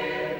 Amen.